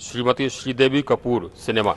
Shrimati Sridevi Kapoor cinema.